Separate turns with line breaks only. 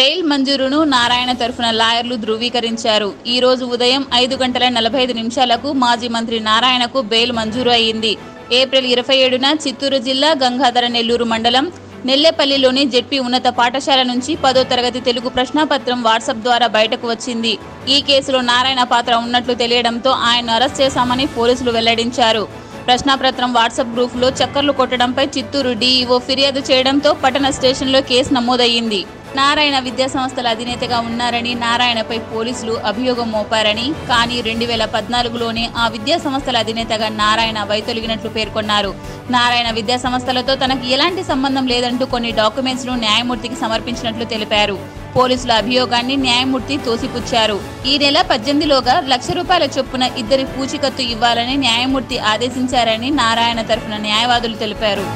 Bail మంజూరును Narayana తరఫున లాయర్లు ధృవీకరించారు. ఈ రోజు ఉదయం ఐదు గంటల నలభై ఐదు నిమిషాలకు మాజీ మంత్రి నారాయణకు బెయిల్ మంజూరు అయింది. ఏప్రిల్ ఇరవై ఏడున చిత్తూరు జిల్లా గంగాధర నెల్లూరు మండలం నెల్లేపల్లిలోని జెడ్పీ ఉన్నత పాఠశాల నుంచి పదో తరగతి తెలుగు ప్రశ్నాపత్రం వాట్సాప్ ద్వారా బయటకు వచ్చింది. ఈ కేసులో నారాయణ పాత్ర ఉన్నట్లు తెలియడంతో ఆయన్ను అరెస్ట్ చేశామని పోలీసులు వెల్లడించారు. ప్రశ్నాపత్రం వాట్సాప్ గ్రూపులో చక్కర్లు కొట్టడంపై చిత్తూరు డీఈఓ ఫిర్యాదు చేయడంతో పట్టణ స్టేషన్లో కేసు నమోదయ్యింది. నారాయణ విద్యా సంస్థల అధినేతగా ఉన్నారని నారాయణపై పోలీసులు అభియోగం మోపారని కానీ రెండు వేల పద్నాలుగులోనే ఆ విద్యా సంస్థల అధినేతగా నారాయణ వైతొలిగినట్లు పేర్కొన్నారు. నారాయణ విద్యా సంస్థలతో తనకు ఎలాంటి సంబంధం లేదంటూ కొన్ని డాక్యుమెంట్స్ను న్యాయమూర్తికి సమర్పించినట్లు తెలిపారు. పోలీసుల అభియోగాన్ని న్యాయమూర్తి తోసిపుచ్చారు. ఈ నెల పద్దెనిమిదిలోగా లక్ష రూపాయల చొప్పున ఇద్దరి పూచికత్తు ఇవ్వాలని న్యాయమూర్తి ఆదేశించారని నారాయణ తరఫున న్యాయవాదులు తెలిపారు.